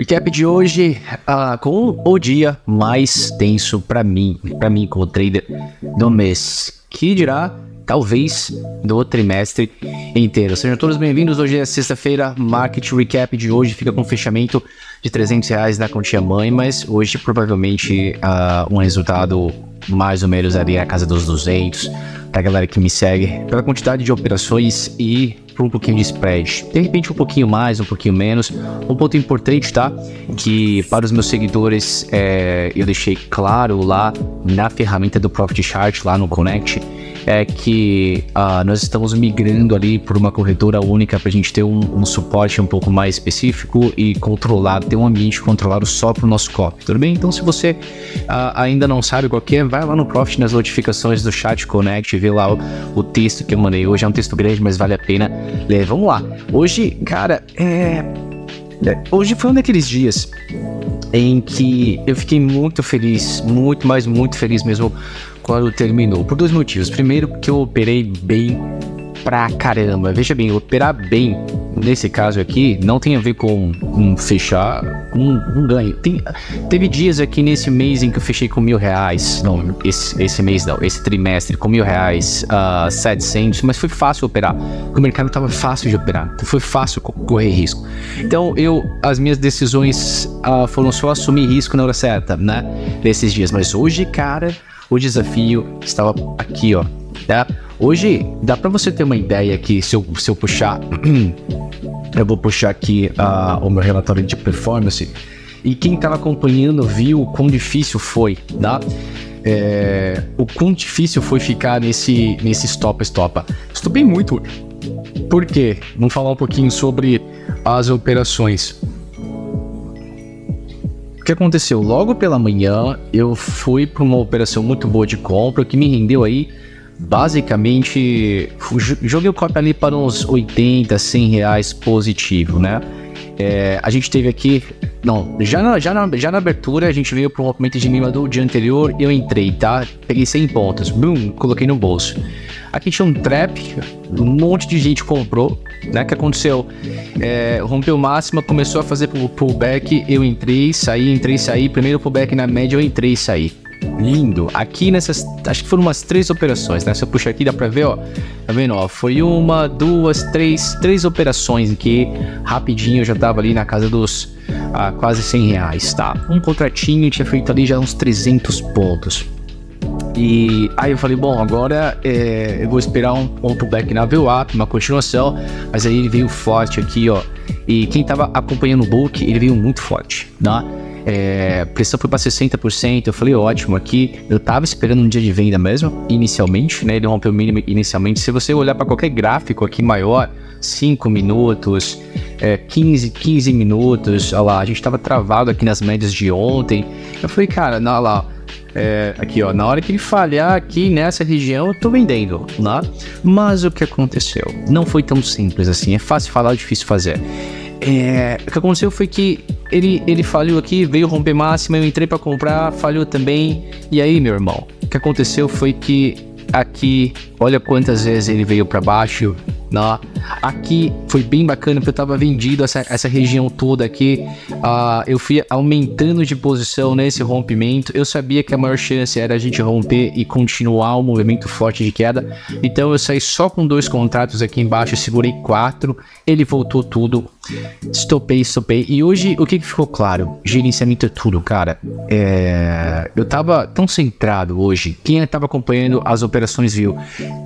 Recap de hoje uh, com o dia mais tenso para mim, para mim como trader do mês, que dirá talvez do trimestre inteiro. Sejam todos bem-vindos. Hoje é sexta-feira, market recap de hoje fica com fechamento de 300 reais na continha mãe, mas hoje provavelmente uh, um resultado mais ou menos ali na casa dos 200 pra galera que me segue, pela quantidade de operações e por um pouquinho de spread. De repente um pouquinho mais, um pouquinho menos. Um ponto importante, tá? Que para os meus seguidores é, eu deixei claro lá na ferramenta do Profit Chart, lá no Connect, é que uh, nós estamos migrando ali por uma corretora única para a gente ter um, um, suporte um pouco mais específico e controlado, ter um ambiente controlado só para o nosso copy, tudo bem? Então, se você uh, ainda não sabe qual é, vai lá no Profit nas notificações do Chat Connect, vê lá o, o, texto que eu mandei hoje. É um texto grande, mas vale a pena ler. Vamos lá. Hoje, cara, é. é hoje foi um daqueles dias em que eu fiquei muito feliz, muito, mas muito feliz mesmo quando terminou. Por dois motivos. Primeiro, porque eu operei bem pra caramba. Veja bem, operar bem nesse caso aqui não tem a ver com fechar um, um ganho. Tem, teve dias aqui nesse mês em que eu fechei com mil reais. Não, esse, esse mês não, esse trimestre com mil reais, uh, ah, 700, mas foi fácil operar. O mercado estava fácil de operar. Foi fácil correr risco. Então eu, as minhas decisões uh, foram só assumir risco na hora certa, né? Nesses dias. Mas hoje, cara, o desafio estava aqui, ó. Tá? Hoje, dá para você ter uma ideia aqui, se eu, se eu puxar. eu vou puxar aqui uh, o meu relatório de performance. E quem estava acompanhando viu o quão difícil foi, tá? É, o quão difícil foi ficar nesse, nesse stop-stop. Estupei muito. Por quê? Vamos falar um pouquinho sobre as operações que aconteceu? Logo pela manhã, eu fui para uma operação muito boa de compra que me rendeu aí basicamente joguei o copo ali para uns 80, 100 reais positivo, né? É, a gente teve aqui, não, já na, já, na, já na abertura a gente veio para um rompimento de mínima do dia anterior, eu entrei, tá? Peguei 100 pontos, boom, coloquei no bolso. Aqui tinha um trap, um monte de gente comprou, né? que aconteceu? É, rompeu máxima, começou a fazer pullback, eu entrei, saí, entrei, saí. Primeiro pullback na média, eu entrei saí. Lindo. Aqui nessas, acho que foram umas três operações, né? Se eu puxar aqui dá pra ver, ó. Tá vendo, ó? Foi uma, duas, três, três operações que rapidinho eu já tava ali na casa dos ah, quase 100 reais, tá? Um contratinho tinha feito ali já uns 300 pontos. E aí eu falei, bom, agora é, eu vou esperar um, um pullback na VWAP, uma continuação, mas aí ele veio forte aqui, ó. E quem tava acompanhando o book, ele veio muito forte, tá? É, pressão foi para 60%. Eu falei, ótimo, aqui eu tava esperando um dia de venda mesmo, inicialmente, né? Ele rompeu o mínimo inicialmente. Se você olhar para qualquer gráfico aqui maior, 5 minutos, é, 15, 15 minutos, olha lá, a gente tava travado aqui nas médias de ontem. Eu falei, cara, olha lá, é, aqui ó, na hora que ele falhar aqui nessa região, eu tô vendendo, né? Mas o que aconteceu? Não foi tão simples assim, é fácil falar, difícil fazer. É, o que aconteceu foi que ele, ele falhou aqui, veio romper máxima, eu entrei para comprar, falhou também. E aí, meu irmão, o que aconteceu foi que aqui, olha quantas vezes ele veio para baixo, né? Aqui foi bem bacana porque eu tava vendido essa, essa região toda aqui. Uh, eu fui aumentando de posição nesse rompimento. Eu sabia que a maior chance era a gente romper e continuar o movimento forte de queda. Então eu saí só com dois contratos aqui embaixo, segurei quatro. Ele voltou tudo. Stopei, stopei. E hoje o que, que ficou claro? Gerenciamento é tudo, cara. É... Eu tava tão centrado hoje. Quem tava acompanhando as operações viu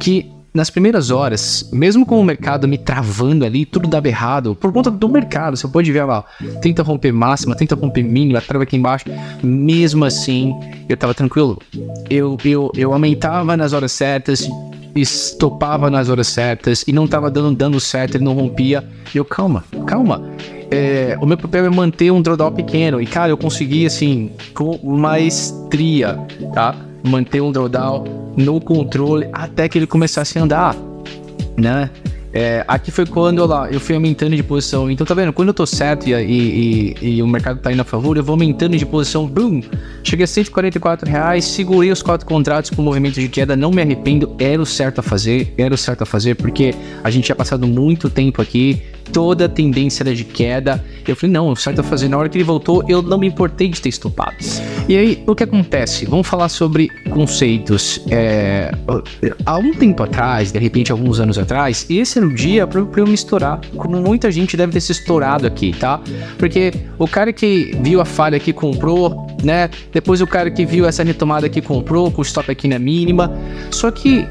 que nas primeiras horas, mesmo com o mercado me travando ali, tudo dava errado, por conta do mercado, você pode ver lá, tenta romper máxima, tenta romper mínima, trava aqui embaixo, mesmo assim, eu tava tranquilo. Eu, eu, eu aumentava nas horas certas, estopava nas horas certas, e não tava dando, dando certo, ele não rompia. Eu, calma, calma. É, o meu papel é manter um drawdown pequeno, e cara, eu consegui, assim, com maestria, tá? Manter um drawdown no controle até que ele começasse a andar, né? É, aqui foi quando lá, eu fui aumentando de posição. Então, tá vendo? Quando eu tô certo e, e, e, e, o mercado tá indo a favor, eu vou aumentando de posição. Boom! Cheguei a 144 reais, segurei os quatro contratos com movimento de queda. Não me arrependo, era o certo a fazer, era o certo a fazer, porque a gente tinha passado muito tempo aqui toda a tendência era de queda. Eu falei, não, o certo a fazer. Na hora que ele voltou, eu não me importei de ter estopado. E aí, o que acontece? Vamos falar sobre conceitos. É, há um tempo atrás, de repente, alguns anos atrás, esse era o dia para eu me estourar. Como muita gente deve ter se estourado aqui, tá? Porque o cara que viu a falha aqui comprou, né? Depois o cara que viu essa retomada aqui comprou, com o stop aqui na mínima. Só que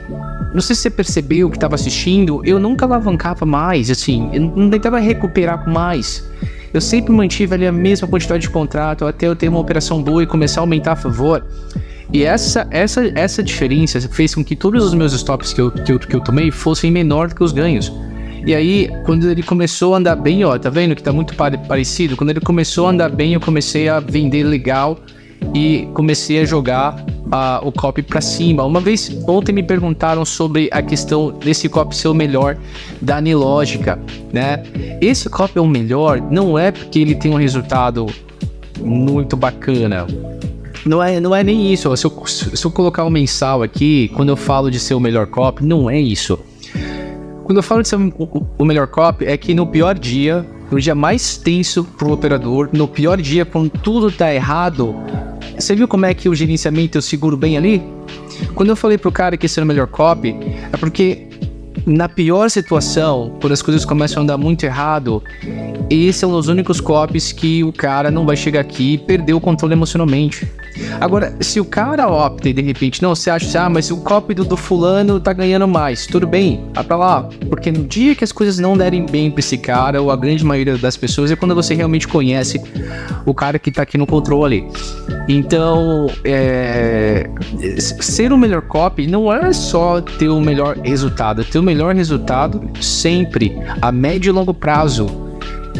não sei se você percebeu que estava assistindo, eu nunca alavancava mais, assim, eu não tentava recuperar mais. Eu sempre mantive ali a mesma quantidade de contrato até eu ter uma operação boa e começar a aumentar a favor. E essa, essa, essa diferença fez com que todos os meus stops que eu, que eu, que eu tomei fossem menor do que os ganhos. E aí, quando ele começou a andar bem, ó, tá vendo que tá muito parecido? Quando ele começou a andar bem, eu comecei a vender legal e comecei a jogar uh, o copy para cima. Uma vez ontem me perguntaram sobre a questão desse copy ser o melhor da Anilógica, né? Esse copy é o melhor não é porque ele tem um resultado muito bacana. Não é, não é nem isso. Se eu, se eu colocar um mensal aqui, quando eu falo de ser o melhor copy, não é isso. Quando eu falo de ser o, o melhor copy, é que no pior dia, no dia mais tenso para o operador, no pior dia, quando tudo tá errado, você viu como é que o gerenciamento eu seguro bem ali? Quando eu falei pro cara que era o melhor copy, é porque na pior situação, quando as coisas começam a andar muito errado, esses são os únicos copies que o cara não vai chegar aqui e perder o controle emocionalmente. Agora, se o cara opta e de repente, não, você acha, ah, mas o copy do, do fulano tá ganhando mais, tudo bem, vai pra lá. Porque no dia que as coisas não derem bem pra esse cara, ou a grande maioria das pessoas, é quando você realmente conhece o cara que tá aqui no controle. Então, é, ser o melhor copy não é só ter o melhor resultado, é ter o melhor resultado sempre, a médio e longo prazo.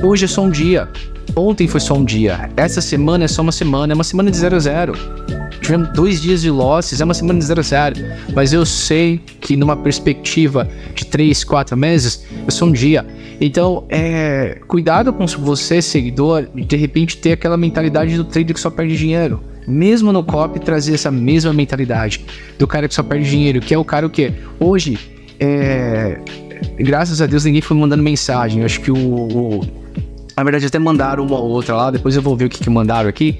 Hoje é só um dia. Ontem foi só um dia. Essa semana é só uma semana. É uma semana de 0 a 0. Tivemos dois dias de losses, é uma semana de 0 a 0. Mas eu sei que numa perspectiva de 3, 4 meses, é só um dia. Então, é, cuidado com você, seguidor, de repente ter aquela mentalidade do trader que só perde dinheiro. Mesmo no copy, trazer essa mesma mentalidade do cara que só perde dinheiro, que é o cara o que hoje, é, graças a Deus, ninguém foi mandando mensagem. Eu acho que o, o na verdade, até mandaram uma ou outra lá, depois eu vou ver o que, que mandaram aqui.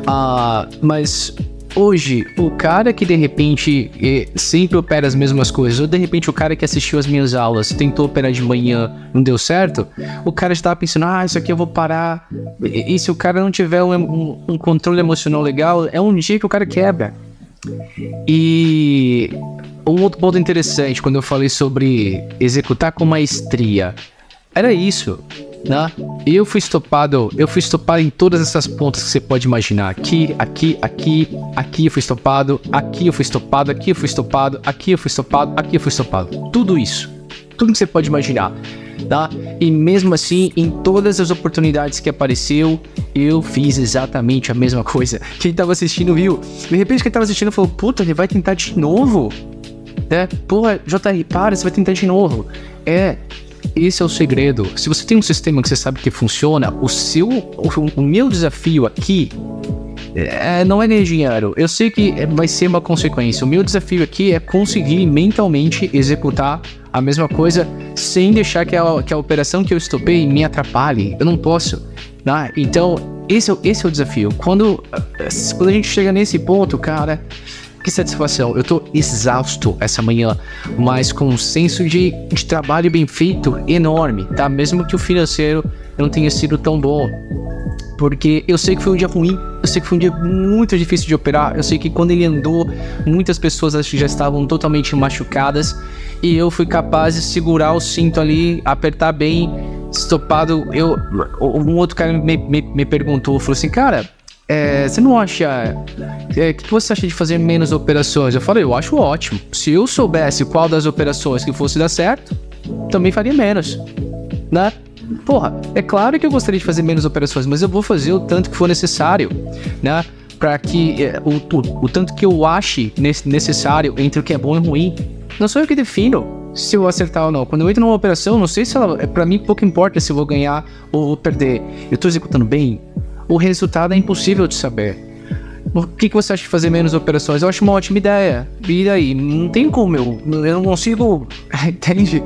Uh, mas hoje, o cara que de repente eh, sempre opera as mesmas coisas, ou de repente o cara que assistiu as minhas aulas tentou operar de manhã, não deu certo, o cara estava pensando, ah, isso aqui eu vou parar. E, e se o cara não tiver um, um controle emocional legal, é um dia que o cara quebra. E um outro ponto interessante, quando eu falei sobre executar com maestria, era isso né? Eu fui estopado, eu fui estopado em todas essas pontas que você pode imaginar. Aqui, aqui, aqui, aqui eu fui estopado, aqui eu fui estopado, aqui eu fui estopado, aqui eu fui estopado, aqui eu fui estopado. Tudo isso. Tudo que você pode imaginar. Tá? E mesmo assim, em todas as oportunidades que apareceu, eu fiz exatamente a mesma coisa. Quem tava assistindo viu. De repente, quem tava assistindo falou: Puta, ele vai tentar de novo? Né? Porra, JR, para, você vai tentar de novo. É, esse é o segredo. Se você tem um sistema que você sabe que funciona, o seu, o, o meu desafio aqui é, não é nem dinheiro. Eu sei que vai ser uma consequência. O meu desafio aqui é conseguir mentalmente executar a mesma coisa sem deixar que a, que a operação que eu estopei me atrapalhe. Eu não posso. Tá? Então, esse é, esse é o desafio. Quando, quando a gente chega nesse ponto, cara, que satisfação. Eu tô exausto essa manhã, mas com um senso de, de trabalho bem feito enorme, tá? Mesmo que o financeiro não tenha sido tão bom. Porque eu sei que foi um dia ruim, eu sei que foi um dia muito difícil de operar, eu sei que quando ele andou, muitas pessoas acho que já estavam totalmente machucadas e eu fui capaz de segurar o cinto ali, apertar bem, estopado. Eu, um outro cara me, me, me perguntou, falou assim, cara, é, você não acha. O é, que você acha de fazer menos operações? Eu falei, eu acho ótimo. Se eu soubesse qual das operações que fosse dar certo, também faria menos. Né? Porra, é claro que eu gostaria de fazer menos operações, mas eu vou fazer o tanto que for necessário, né? Para que é, o, o, o, tanto que eu ache necessário entre o que é bom e ruim. Não sou eu que defino. se eu acertar ou não. Quando eu entro numa operação, não sei se ela. É, pra mim, pouco importa se eu vou ganhar ou vou perder. Eu tô executando bem. O resultado é impossível de saber. O que, que você acha de fazer menos operações? Eu acho uma ótima ideia. E daí? Não tem como eu. Eu não consigo. Entende?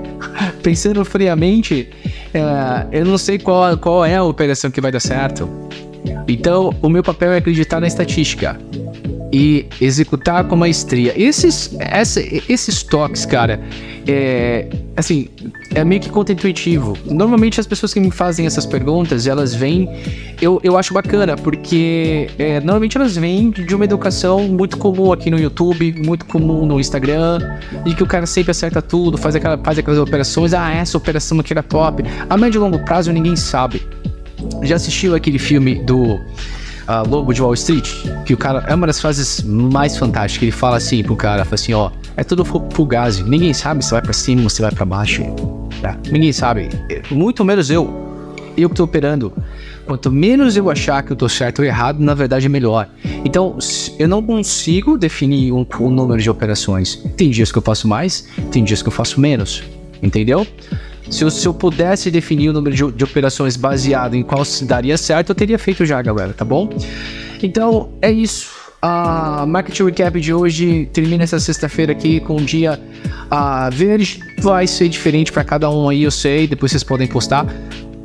Pensando friamente, é, eu não sei qual, qual é a operação que vai dar certo. Então, o meu papel é acreditar na estatística e executar com maestria. Esses, essa, esses toques, cara, é, assim, é meio que contra-intuitivo. Normalmente as pessoas que me fazem essas perguntas, elas vêm, eu, eu acho bacana, porque é, normalmente elas vêm de uma educação muito comum aqui no YouTube, muito comum no Instagram, de que o cara sempre acerta tudo, faz, aquela, faz aquelas operações, ah, essa operação aqui era top. A médio e longo prazo ninguém sabe. Já assistiu aquele filme do uh, Lobo de Wall Street, que o cara. É uma das frases mais fantásticas. Ele fala assim pro cara: fala assim, ó, é tudo fugazi. Ninguém sabe se vai para cima ou se vai para baixo. Tá? Ninguém sabe. Muito menos eu. Eu que tô operando. Quanto menos eu achar que eu tô certo ou errado, na verdade é melhor. Então, eu não consigo definir um, um número de operações. Tem dias que eu faço mais, tem dias que eu faço menos. Entendeu? Se eu, se eu pudesse definir o número de, de operações baseado em qual se daria certo, eu teria feito já, galera, tá bom? Então, é isso. A Market Recap de hoje termina essa sexta-feira aqui com um dia uh, verde. Vai ser diferente para cada um aí, eu sei. Depois vocês podem postar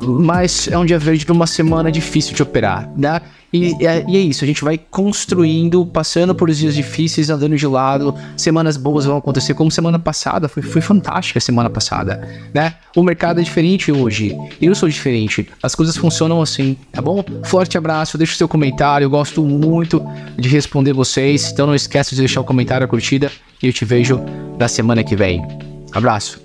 mas é um dia verde de uma semana difícil de operar, né? E, é, e, é, isso, a gente vai construindo, passando por dias difíceis, andando de lado, semanas boas vão acontecer, como semana passada, foi, foi fantástica semana passada, né? O mercado é diferente hoje, eu sou diferente, as coisas funcionam assim, tá bom? Forte abraço, deixa o seu comentário, eu gosto muito de responder vocês, então não esqueça de deixar o comentário, a curtida, e eu te vejo na semana que vem. Abraço!